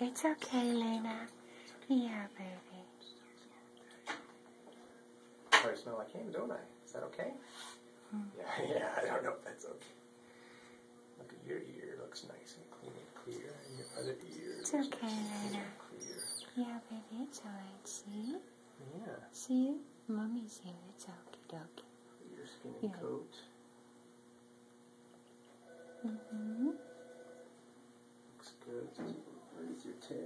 It's okay, Layna. Yeah, baby. I smell like him, don't I? Is that okay? Hmm. Yeah, yeah, I don't know if that's okay. Look at your ear, looks nice and clean and clear. And your other ear It's okay, nice Layna. clear. Yeah, baby, it's alright. See? Yeah, See? Mommy's here. It's okay, dokie. your skin and Yeah. coat. Mm-hmm. Looks good.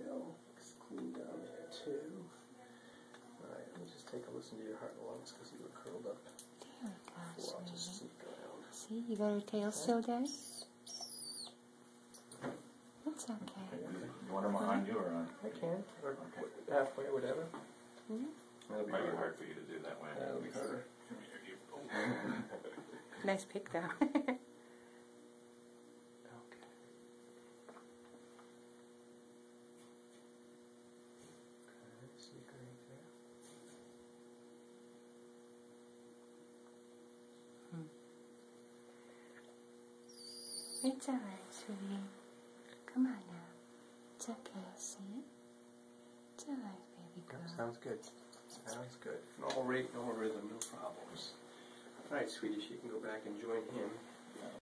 Raise your tail. Looks clean down there too. Alright, let me just take a listen to your heart and lungs because you were curled up. There we go, I'll just sneak around. See? You got your tail still there? That's okay. You want them on you or on? I can, or Okay. halfway, or whatever. Hmm? That'll be Might be hard for you to do that way. That'll be harder. Nice pick, though. Okay. Okay, sneak right there. It's alright, sweetie. Come on now. It's okay, see? It's alright, baby girl. Sounds good. Sounds good. Normal rate, normal rhythm, no problems. All right, sweetie, she can go back and join him.